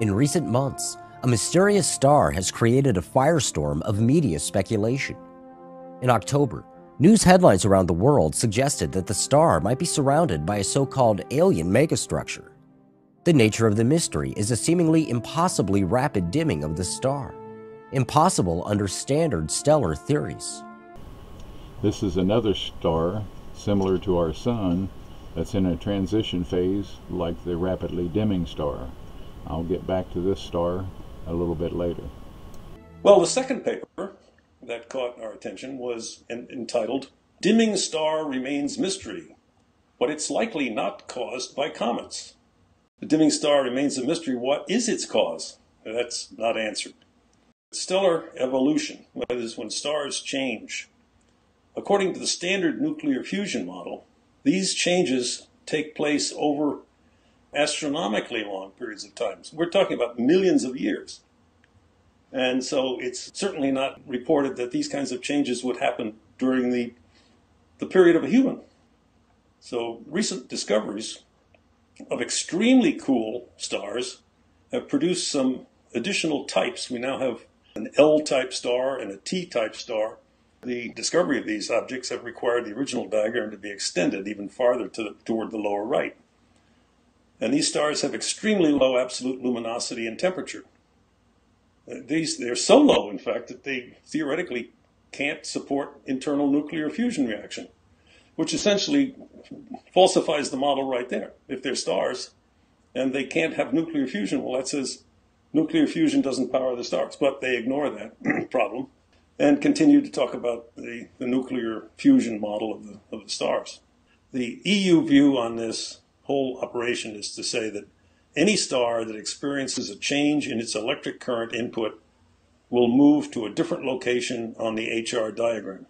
In recent months, a mysterious star has created a firestorm of media speculation. In October, news headlines around the world suggested that the star might be surrounded by a so called alien megastructure. The nature of the mystery is a seemingly impossibly rapid dimming of the star, impossible under standard stellar theories. This is another star similar to our Sun that's in a transition phase like the rapidly dimming star. I'll get back to this star a little bit later. Well, the second paper that caught our attention was entitled Dimming Star Remains Mystery, but it's likely not caused by comets. The dimming star remains a mystery. What is its cause? That's not answered. Stellar evolution, that is, when stars change. According to the standard nuclear fusion model, these changes take place over astronomically long periods of time. So we're talking about millions of years. And so it's certainly not reported that these kinds of changes would happen during the, the period of a human. So recent discoveries of extremely cool stars have produced some additional types. We now have an L-type star and a T-type star. The discovery of these objects have required the original diagram to be extended even farther to toward the lower right. And these stars have extremely low absolute luminosity and temperature. Uh, these, they're so low, in fact, that they theoretically can't support internal nuclear fusion reaction, which essentially falsifies the model right there. If they're stars and they can't have nuclear fusion, well, that says nuclear fusion doesn't power the stars. But they ignore that problem and continue to talk about the, the nuclear fusion model of the, of the stars. The EU view on this whole operation is to say that any star that experiences a change in its electric current input will move to a different location on the HR diagram.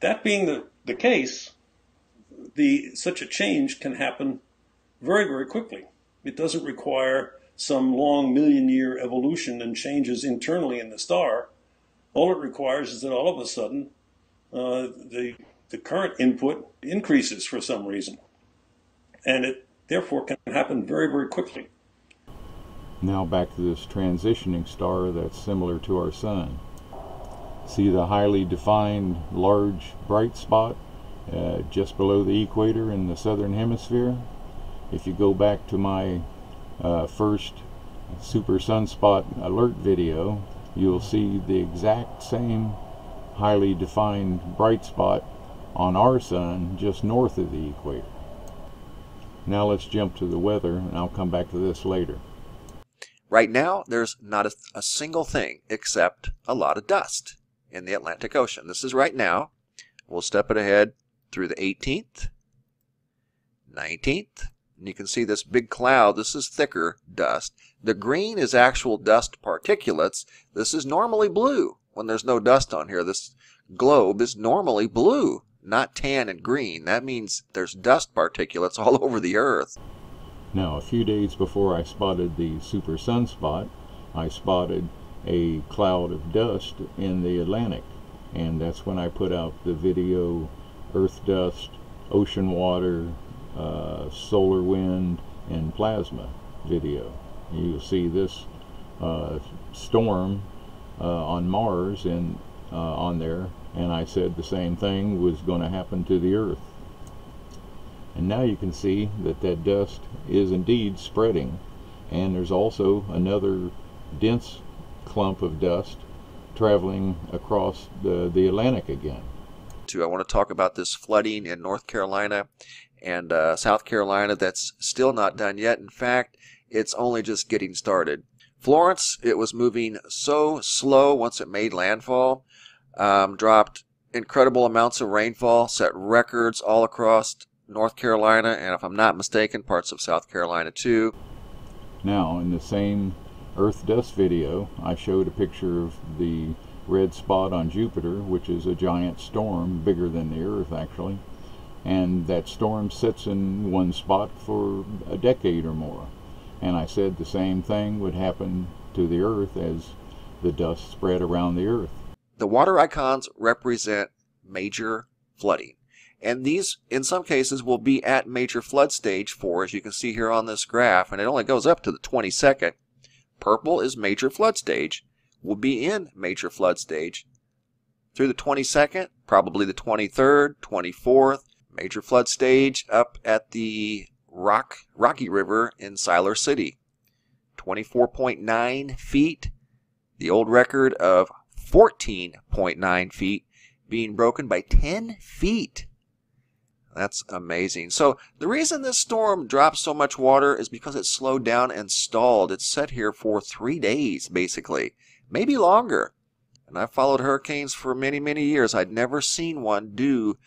That being the, the case, the, such a change can happen very, very quickly. It doesn't require some long million year evolution and changes internally in the star. All it requires is that all of a sudden uh, the, the current input increases for some reason and it therefore can happen very, very quickly. Now back to this transitioning star that's similar to our sun. See the highly defined large bright spot uh, just below the equator in the southern hemisphere? If you go back to my uh, first super sunspot alert video, you'll see the exact same highly defined bright spot on our sun just north of the equator. Now let's jump to the weather, and I'll come back to this later. Right now, there's not a, a, single thing except a lot of dust in the Atlantic Ocean. This is right now. We'll step it ahead through the 18th, 19th, and you can see this big cloud. This is thicker dust. The green is actual dust particulates. This is normally blue when there's no dust on here. This globe is normally blue not tan and green. That means there's dust particulates all over the Earth. Now, a few days before I spotted the super sunspot, I spotted a cloud of dust in the Atlantic. And that's when I put out the video Earth dust, ocean water, uh, solar wind, and plasma video. You'll see this uh, storm uh, on Mars and uh, on there and I said the same thing was going to happen to the earth and now you can see that that dust is indeed spreading and there's also another dense clump of dust traveling across the, the Atlantic again. I want to talk about this flooding in North Carolina and uh, South Carolina that's still not done yet. In fact, it's only just getting started. Florence, it was moving so slow once it made landfall um, dropped incredible amounts of rainfall, set records all across North Carolina, and if I'm not mistaken, parts of South Carolina too. Now, in the same Earth dust video, I showed a picture of the red spot on Jupiter, which is a giant storm, bigger than the Earth actually. And that storm sits in one spot for a decade or more. And I said the same thing would happen to the Earth as the dust spread around the Earth. The water icons represent major flooding. And these, in some cases, will be at major flood stage 4, as you can see here on this graph, and it only goes up to the 22nd. Purple is major flood stage, will be in major flood stage through the 22nd, probably the 23rd, 24th, major flood stage up at the Rock Rocky River in Siler City. 24.9 feet, the old record of 14.9 feet being broken by 10 feet. That's amazing. So the reason this storm dropped so much water is because it slowed down and stalled. It's set here for three days, basically, maybe longer. And I've followed hurricanes for many, many years. I'd never seen one do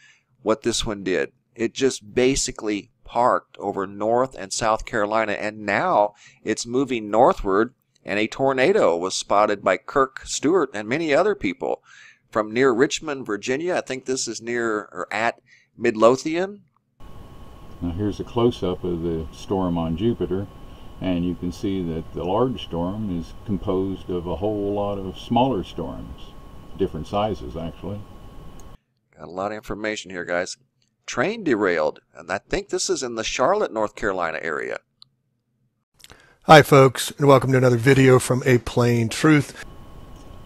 what this one did. It just basically parked over North and South Carolina, and now it's moving northward, and a tornado was spotted by Kirk Stewart and many other people from near Richmond, Virginia. I think this is near or at Midlothian. Now here's a close-up of the storm on Jupiter and you can see that the large storm is composed of a whole lot of smaller storms, different sizes actually. Got a lot of information here, guys. Train derailed, and I think this is in the Charlotte, North Carolina area. Hi, folks, and welcome to another video from A Plain Truth.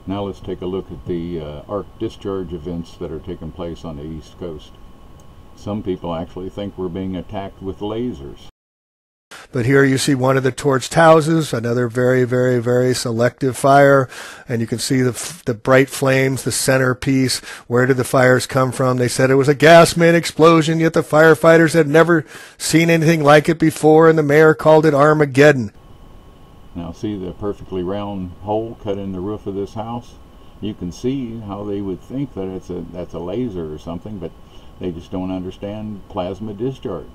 Now let's take a look at the uh, arc discharge events that are taking place on the East Coast. Some people actually think we're being attacked with lasers. But here you see one of the torched houses, another very, very, very selective fire. And you can see the, the bright flames, the centerpiece. Where did the fires come from? They said it was a gas main explosion, yet the firefighters had never seen anything like it before, and the mayor called it Armageddon. Now see the perfectly round hole cut in the roof of this house? You can see how they would think that it's a that's a laser or something, but they just don't understand plasma discharge.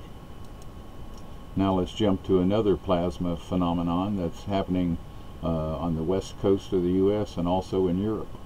Now let's jump to another plasma phenomenon that's happening uh, on the west coast of the U.S. and also in Europe.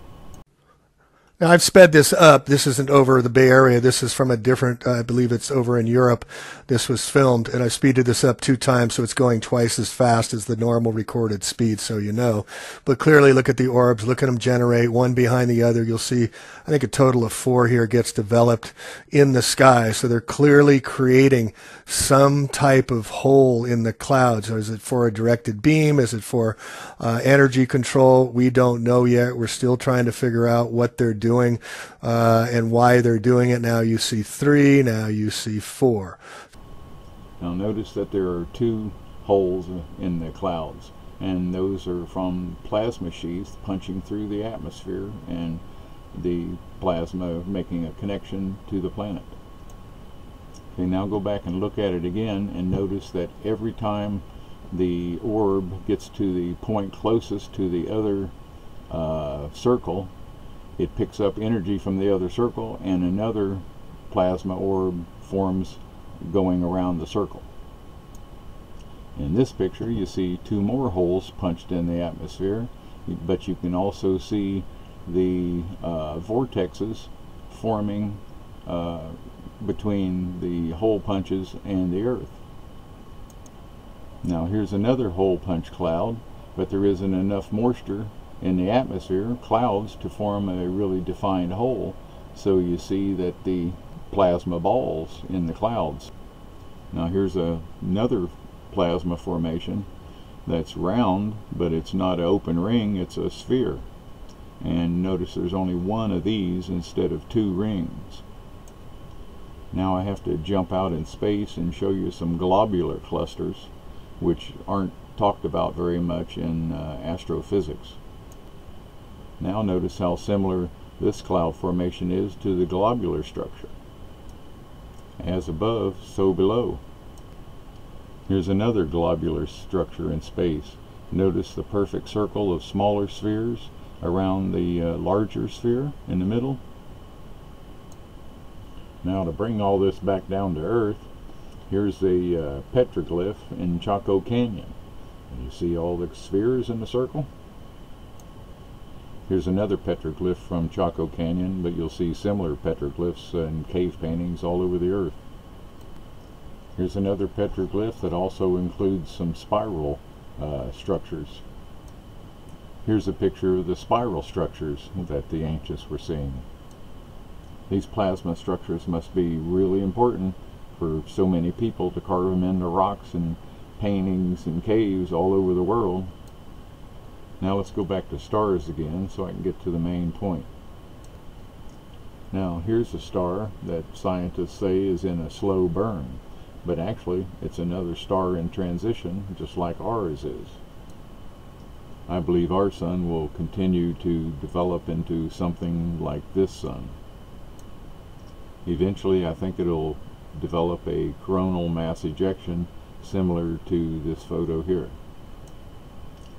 Now, I've sped this up. This isn't over the Bay Area. This is from a different, uh, I believe it's over in Europe. This was filmed, and I speeded this up two times, so it's going twice as fast as the normal recorded speed, so you know. But clearly, look at the orbs, look at them generate one behind the other. You'll see, I think a total of four here gets developed in the sky. So they're clearly creating some type of hole in the clouds. Is it for a directed beam? Is it for uh, energy control? We don't know yet. We're still trying to figure out what they're doing uh, and why they're doing it. Now you see three, now you see four. Now notice that there are two holes in the clouds and those are from plasma sheaths punching through the atmosphere and the plasma making a connection to the planet. Okay, now go back and look at it again and notice that every time the orb gets to the point closest to the other uh, circle, it picks up energy from the other circle and another plasma orb forms going around the circle. In this picture you see two more holes punched in the atmosphere but you can also see the uh, vortexes forming uh, between the hole punches and the earth. Now here's another hole punch cloud but there isn't enough moisture in the atmosphere, clouds, to form a really defined hole. So you see that the plasma balls in the clouds. Now here's a, another plasma formation that's round, but it's not an open ring, it's a sphere. And notice there's only one of these instead of two rings. Now I have to jump out in space and show you some globular clusters, which aren't talked about very much in uh, astrophysics. Now notice how similar this cloud formation is to the globular structure. As above, so below. Here's another globular structure in space. Notice the perfect circle of smaller spheres around the uh, larger sphere in the middle. Now to bring all this back down to Earth, here's the uh, petroglyph in Chaco Canyon. You see all the spheres in the circle? Here's another petroglyph from Chaco Canyon, but you'll see similar petroglyphs and cave paintings all over the earth. Here's another petroglyph that also includes some spiral uh, structures. Here's a picture of the spiral structures that the ancients were seeing. These plasma structures must be really important for so many people to carve them into rocks and paintings and caves all over the world. Now let's go back to stars again so I can get to the main point. Now here's a star that scientists say is in a slow burn, but actually it's another star in transition just like ours is. I believe our sun will continue to develop into something like this sun. Eventually I think it'll develop a coronal mass ejection similar to this photo here.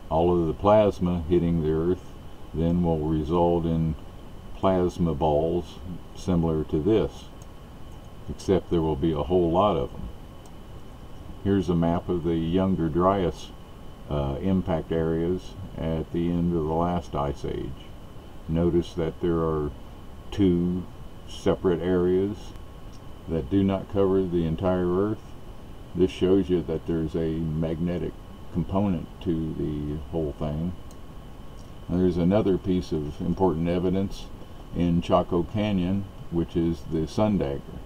All of the plasma hitting the Earth then will result in plasma balls similar to this, except there will be a whole lot of them. Here's a map of the Younger Dryas uh, impact areas at the end of the last ice age. Notice that there are two separate areas that do not cover the entire Earth. This shows you that there's a magnetic component to the whole thing. There's another piece of important evidence in Chaco Canyon, which is the sun dagger,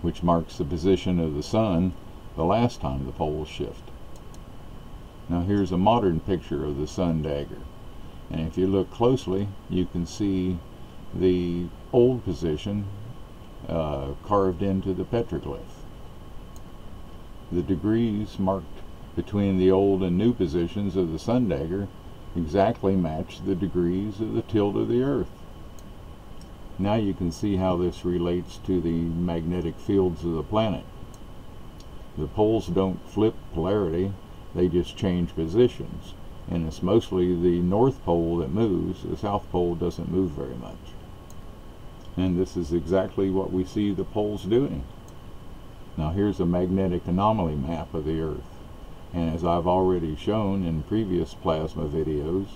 which marks the position of the sun the last time the poles shift. Now here's a modern picture of the sun dagger. And if you look closely, you can see the old position uh, carved into the petroglyph. The degrees marked between the old and new positions of the sun dagger exactly match the degrees of the tilt of the earth. Now you can see how this relates to the magnetic fields of the planet. The poles don't flip polarity, they just change positions. And it's mostly the North Pole that moves, the South Pole doesn't move very much. And this is exactly what we see the poles doing. Now here's a magnetic anomaly map of the Earth. And as I've already shown in previous plasma videos,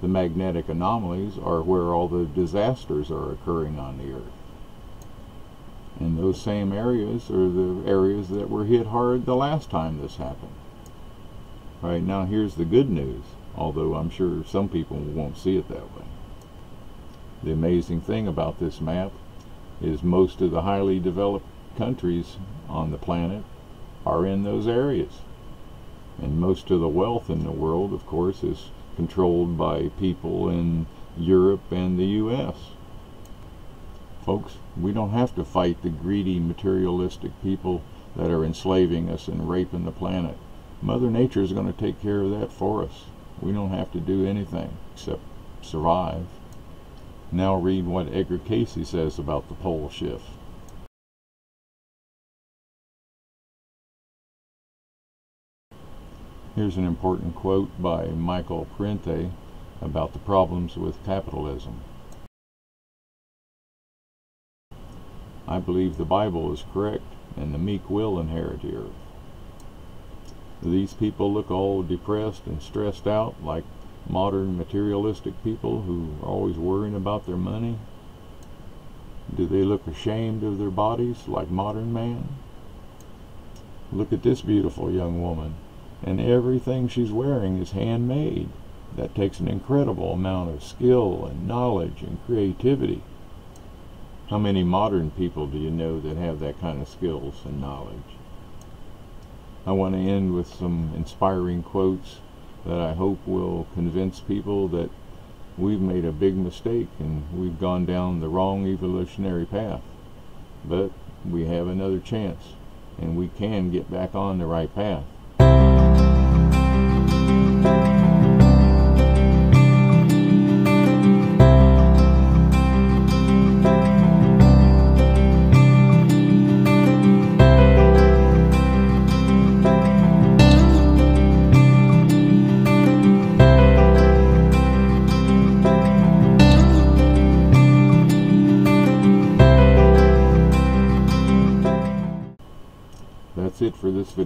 the magnetic anomalies are where all the disasters are occurring on the Earth. And those same areas are the areas that were hit hard the last time this happened. Right now here's the good news, although I'm sure some people won't see it that way. The amazing thing about this map is most of the highly developed countries on the planet are in those areas. And most of the wealth in the world, of course, is controlled by people in Europe and the U.S. Folks, we don't have to fight the greedy, materialistic people that are enslaving us and raping the planet. Mother Nature is going to take care of that for us. We don't have to do anything except survive. Now read what Edgar Cayce says about the pole shift. Here's an important quote by Michael Parenti about the problems with capitalism. I believe the Bible is correct and the meek will inherit the earth. These people look all depressed and stressed out like modern materialistic people who are always worrying about their money? Do they look ashamed of their bodies like modern man? Look at this beautiful young woman and everything she's wearing is handmade. That takes an incredible amount of skill and knowledge and creativity. How many modern people do you know that have that kind of skills and knowledge? I want to end with some inspiring quotes that I hope will convince people that we've made a big mistake and we've gone down the wrong evolutionary path. But we have another chance and we can get back on the right path.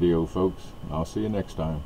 Video, folks. I'll see you next time.